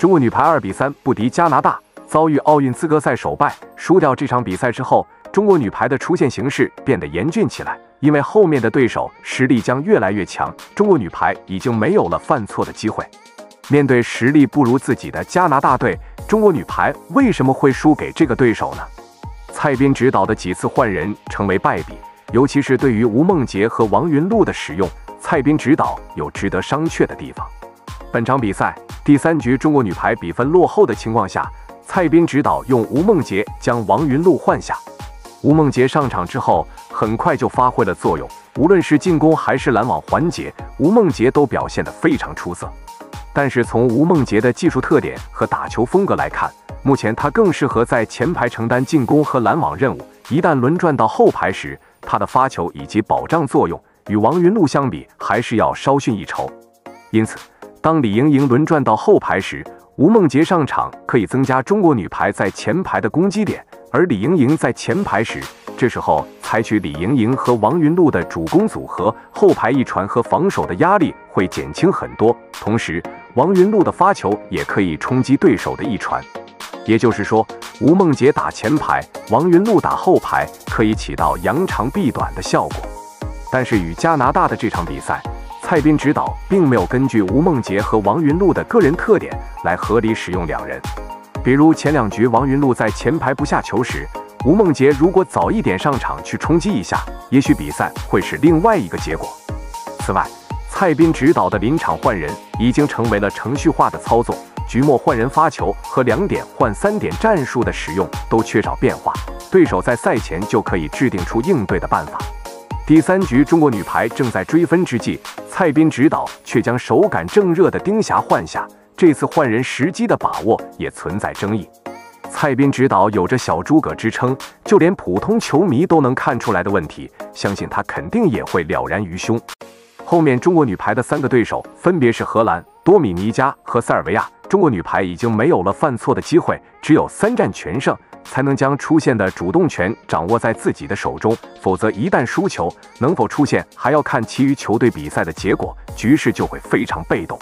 中国女排二比三不敌加拿大，遭遇奥运资格赛首败。输掉这场比赛之后，中国女排的出线形势变得严峻起来，因为后面的对手实力将越来越强，中国女排已经没有了犯错的机会。面对实力不如自己的加拿大队，中国女排为什么会输给这个对手呢？蔡斌指导的几次换人成为败笔，尤其是对于吴梦洁和王云璐的使用，蔡斌指导有值得商榷的地方。本场比赛第三局，中国女排比分落后的情况下，蔡斌指导用吴梦洁将王云璐换下。吴梦洁上场之后，很快就发挥了作用，无论是进攻还是拦网环节，吴梦洁都表现得非常出色。但是从吴梦洁的技术特点和打球风格来看，目前她更适合在前排承担进攻和拦网任务。一旦轮转到后排时，她的发球以及保障作用与王云璐相比，还是要稍逊一筹。因此，当李盈莹轮转到后排时，吴梦洁上场可以增加中国女排在前排的攻击点；而李盈莹在前排时，这时候采取李盈莹和王云璐的主攻组合，后排一传和防守的压力会减轻很多。同时，王云璐的发球也可以冲击对手的一传。也就是说，吴梦洁打前排，王云璐打后排，可以起到扬长避短的效果。但是与加拿大的这场比赛，蔡斌指导并没有根据吴梦洁和王云璐的个人特点来合理使用两人。比如前两局王云璐在前排不下球时，吴梦洁如果早一点上场去冲击一下，也许比赛会是另外一个结果。此外，蔡斌指导的临场换人已经成为了程序化的操作，局末换人发球和两点换三点战术的使用都缺少变化，对手在赛前就可以制定出应对的办法。第三局，中国女排正在追分之际，蔡斌指导却将手感正热的丁霞换下。这次换人时机的把握也存在争议。蔡斌指导有着“小诸葛”之称，就连普通球迷都能看出来的问题，相信他肯定也会了然于胸。后面中国女排的三个对手分别是荷兰、多米尼加和塞尔维亚，中国女排已经没有了犯错的机会，只有三战全胜。才能将出现的主动权掌握在自己的手中，否则一旦输球，能否出现还要看其余球队比赛的结果，局势就会非常被动。